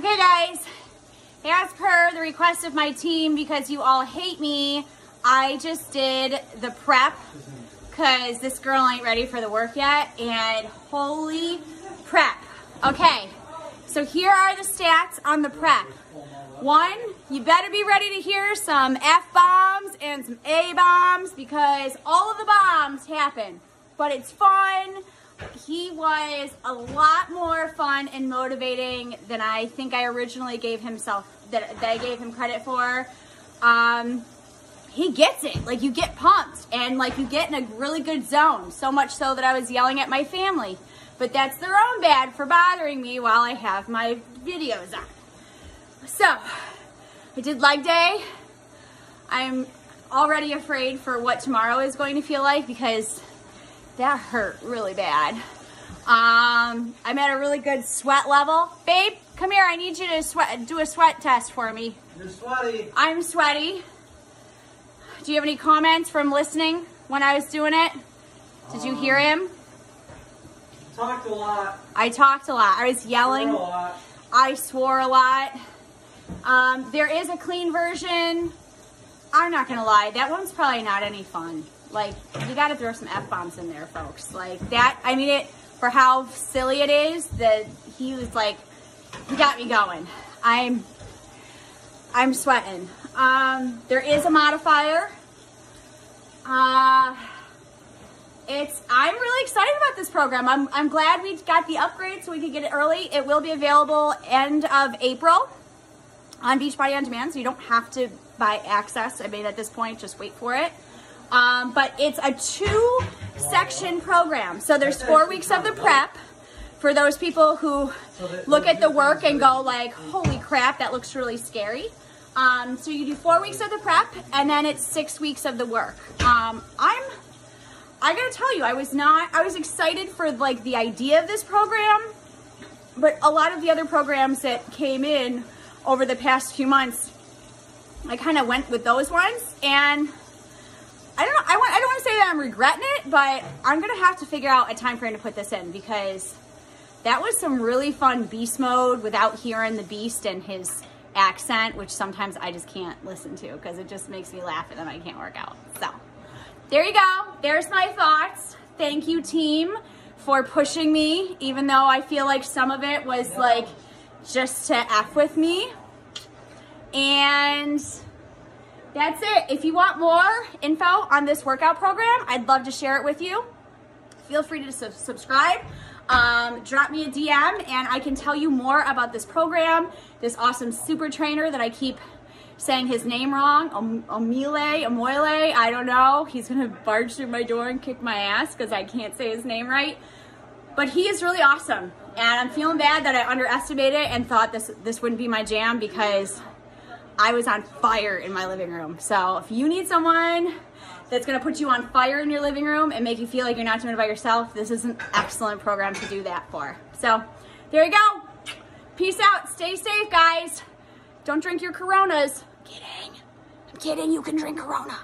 Okay, guys, as per the request of my team, because you all hate me, I just did the prep because this girl ain't ready for the work yet, and holy prep. Okay, so here are the stats on the prep. One, you better be ready to hear some F-bombs and some A-bombs because all of the bombs happen, but it's fun. Was a lot more fun and motivating than I think I originally gave himself, that, that I gave him credit for. Um, he gets it. Like you get pumped and like you get in a really good zone. So much so that I was yelling at my family. But that's their own bad for bothering me while I have my videos on. So, I did leg day. I'm already afraid for what tomorrow is going to feel like because that hurt really bad. Um, I'm at a really good sweat level. Babe, come here. I need you to sweat, do a sweat test for me. You're sweaty. I'm sweaty. Do you have any comments from listening when I was doing it? Did you hear him? Talked a lot. I talked a lot. I was yelling. Swore a lot. I swore a lot. Um, there is a clean version. I'm not gonna lie, that one's probably not any fun. Like, you gotta throw some F-bombs in there, folks. Like, that, I mean it, for how silly it is, that he was like, he got me going. I'm, I'm sweating. Um, there is a modifier. Uh, it's, I'm really excited about this program. I'm, I'm glad we got the upgrade so we could get it early. It will be available end of April on Beachbody On Demand, so you don't have to buy access. I mean, at this point, just wait for it. Um, but it's a two section program. So there's four weeks of the prep for those people who look at the work and go like, holy crap, that looks really scary. Um, so you do four weeks of the prep and then it's six weeks of the work. Um, I'm, I gotta tell you, I was not, I was excited for like the idea of this program, but a lot of the other programs that came in over the past few months, I kind of went with those ones and I don't know, I, want, I don't want to say that I'm regretting it, but I'm to have to figure out a time frame to put this in because that was some really fun beast mode without hearing the beast and his accent, which sometimes I just can't listen to because it just makes me laugh and then I can't work out. So there you go. There's my thoughts. Thank you team for pushing me, even though I feel like some of it was like just to F with me. And that's it. If you want more info on this workout program, I'd love to share it with you. Feel free to su subscribe. Um, drop me a DM and I can tell you more about this program, this awesome super trainer that I keep saying his name wrong, Omile, Amoile, I don't know. He's gonna barge through my door and kick my ass because I can't say his name right. But he is really awesome. And I'm feeling bad that I underestimated and thought this, this wouldn't be my jam because I was on fire in my living room. So if you need someone that's gonna put you on fire in your living room and make you feel like you're not doing it by yourself, this is an excellent program to do that for. So there you go. Peace out. Stay safe, guys. Don't drink your Coronas. Kidding. I'm kidding. You can drink Corona.